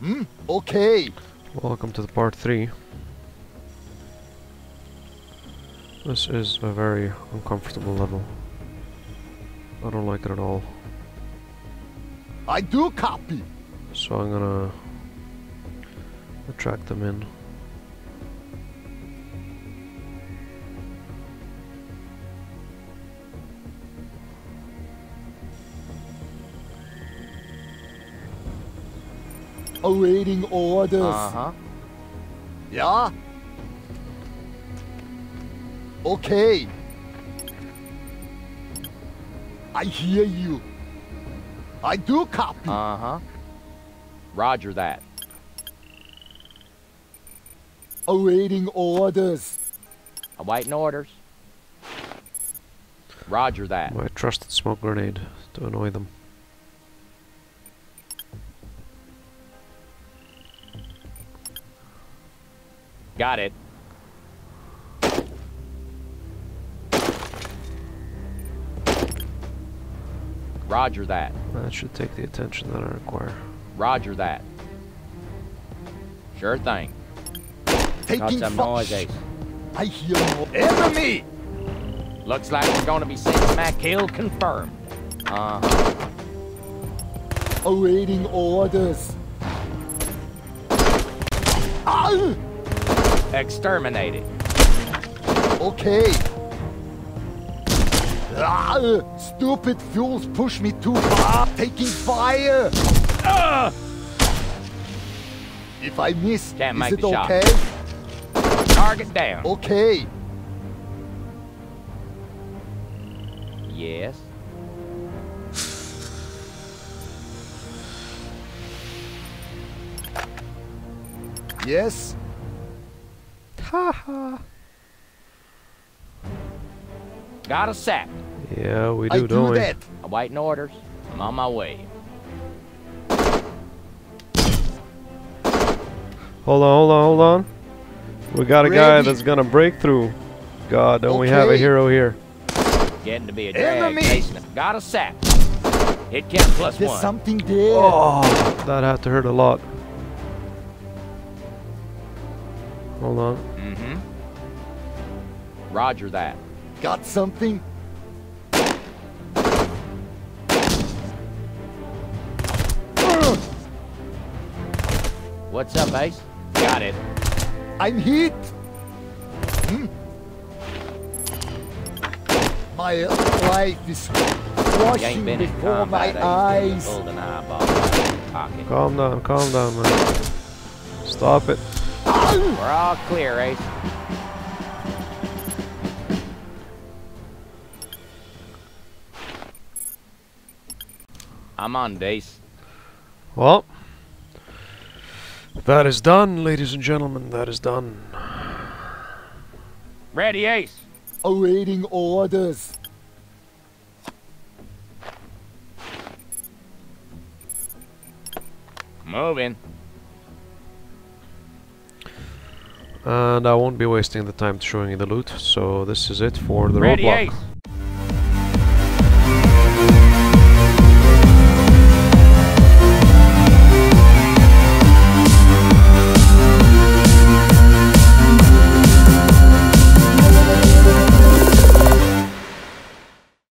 Hmm? Okay. Welcome to the part 3. This is a very uncomfortable level. I don't like it at all. I do copy. So I'm gonna attract them in. Awaiting orders. Uh-huh. Yeah? Okay. I hear you. I do copy. Uh-huh. Roger that. Awaiting orders. Awaiting orders. Roger that. My trusted smoke grenade to annoy them. Got it. Roger that. That should take the attention that I require. Roger that. Sure thing. Got Taking some fo- noise, Ace. I hear more. Enemy! Looks like we're gonna be seeing Mac Hill confirmed. Uh-huh. Awaiting orders. Ah! Exterminated. Okay. Ah, stupid fuels push me too far. Taking fire. Ah! If I miss, Can't is it the shot. okay? Target down. Okay. Yes. Yes. Haha. Got a sack. Yeah, we I do, do don't we? that. Awaiting orders. I'm on my way. Hold on, hold on, hold on. We got a guy that's gonna break through. God, don't we have a hero here? Getting to be a drag. Enemy! chasing it. Got a sack. Hit count plus There's one. something there. Oh, that had to hurt a lot. Hold on. Mm-hmm. Roger that. Got something? What's up, Ace? Got it. I'm hit. Hmm. My life is You flashing before my eyes. Pulled an eyeball out of your pocket. Calm down, calm down, man. Stop it. Ow! We're all clear, Ace. I'm on, Dace. Well, that is done, ladies and gentlemen. That is done. Ready, Ace. Awaiting orders. Moving. And I won't be wasting the time showing you the loot, so this is it for the roadblock.